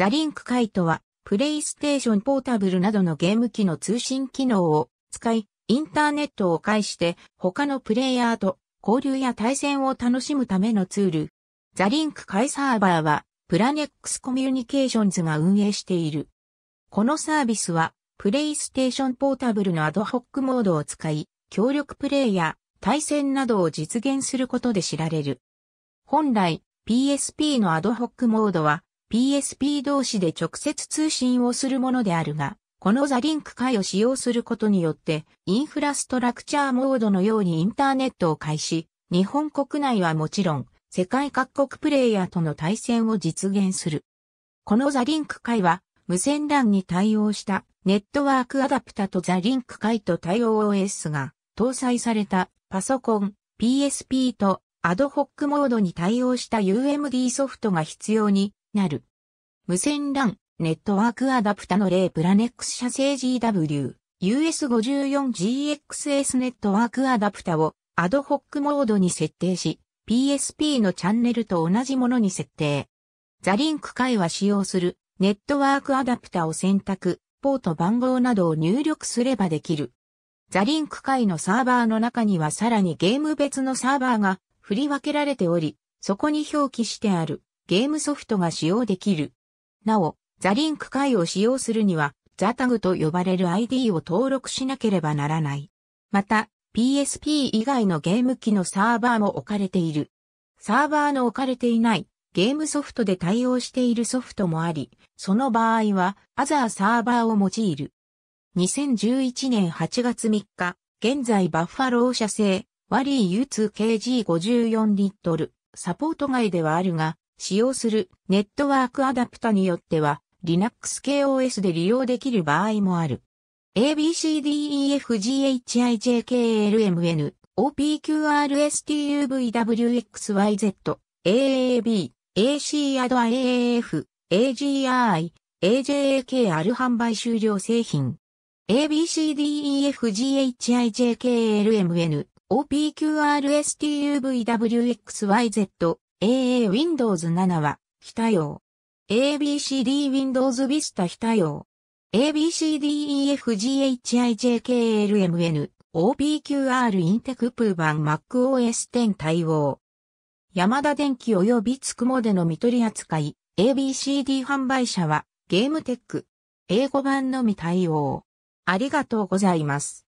XLink Kaiとは、プレイステーションポータブルなどのゲーム機の通信機能を使い、インターネットを介して他のプレイヤーと交流や対戦を楽しむためのツール。 XLink Kaiサーバーは、プラネックスコミュニケーションズが運営している。このサービスは、プレイステーションポータブルのアドホックモードを使い、協力プレイや対戦などを実現することで知られる。本来、PSP のアドホックモードは PSP 同士で直接通信をするものであるが、このザリンク会を使用することによって、インフラストラクチャーモードのようにインターネットを開始、日本国内はもちろん、世界各国プレイヤーとの対戦を実現する。このザリンク会は、無線 LAN に対応したネットワークアダプタとザリンク会と対応 OS が搭載されたパソコン、PSP とアドホックモードに対応した UMD ソフトが必要になる。無線 LAN、ネットワークアダプタの例プラネックス社製 GW、US54GXS ネットワークアダプタをアドホックモードに設定し、PSP のチャンネルと同じものに設定。ザリンク会は使用するネットワークアダプタを選択、ポート番号などを入力すればできる。ザリンク会のサーバーの中にはさらにゲーム別のサーバーが振り分けられており、そこに表記してあるゲームソフトが使用できる。なお、ザリンク会を使用するには、ザタグと呼ばれる ID を登録しなければならない。また、PSP 以外のゲーム機のサーバーも置かれている。サーバーの置かれていないゲームソフトで対応しているソフトもあり、その場合は、アザーサーバーを用いる。2011年8月3日、現在バッファロー社製、ワリー U2KG54 リットル、サポート外ではあるが、使用するネットワークアダプタによっては Linux KOS で利用できる場合もある。ABCDEFGHIJKLMN OPQRSTUVWXYZ AAB ACADIAF AGI AJAKR 販売終了製品 ABCDEFGHIJKLMN OPQRSTUVWXYZ AA Windows 7は非対応。ABCD Windows Vista 非対応。ABCDEFGHIJKLMN OPQR インテクプー版 MacOS 10対応。山田電機及びつくもでの見取り扱い、ABCD 販売者はゲームテック、英語版のみ対応。ありがとうございます。